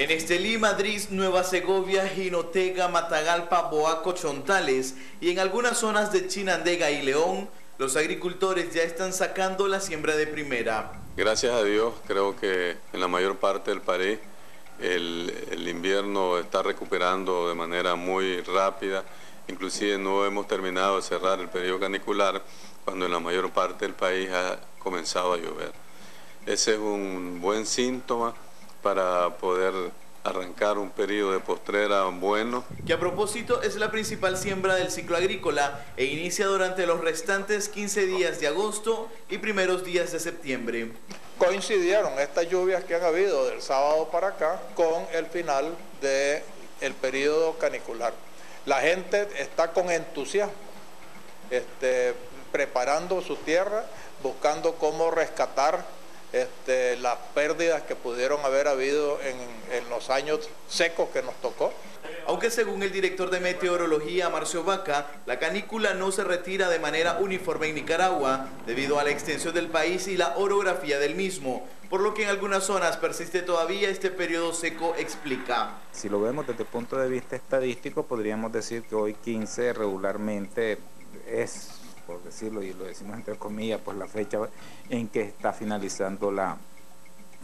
En Estelí, Madrid, Nueva Segovia, Jinotega, Matagalpa, Boaco, Chontales y en algunas zonas de Chinandega y León, los agricultores ya están sacando la siembra de primera. Gracias a Dios, creo que en la mayor parte del país el, invierno está recuperando de manera muy rápida. Inclusive no hemos terminado de cerrar el periodo canicular cuando en la mayor parte del país ha comenzado a llover. Ese es un buen síntoma para poder arrancar un periodo de postrera bueno. Que a propósito es la principal siembra del ciclo agrícola e inicia durante los restantes 15 días de agosto y primeros días de septiembre. Coincidieron estas lluvias que han habido del sábado para acá con el final del el periodo canicular. La gente está con entusiasmo, este, preparando su tierra, buscando cómo rescatar este, las pérdidas que pudieron haber habido en, los años secos que nos tocó. Aunque según el director de meteorología, Marcio Vaca, la canícula no se retira de manera uniforme en Nicaragua debido a la extensión del país y la orografía del mismo, por lo que en algunas zonas persiste todavía este periodo seco, explica. Si lo vemos desde el punto de vista estadístico, podríamos decir que hoy 15 regularmente es por decirlo, y lo decimos entre comillas, pues la fecha en que está finalizando la,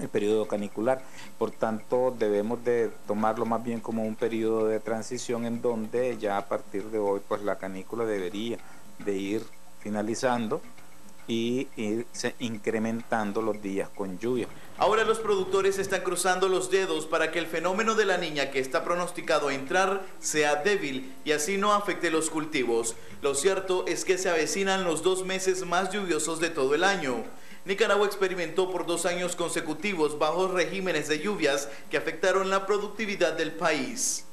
el periodo canicular. Por tanto, debemos de tomarlo más bien como un periodo de transición en donde ya a partir de hoy, pues la canícula debería de ir finalizando y irse incrementando los días con lluvia. Ahora los productores están cruzando los dedos para que el fenómeno de la niña que está pronosticado a entrar sea débil y así no afecte los cultivos. Lo cierto es que se avecinan los dos meses más lluviosos de todo el año. Nicaragua experimentó por dos años consecutivos bajos regímenes de lluvias que afectaron la productividad del país.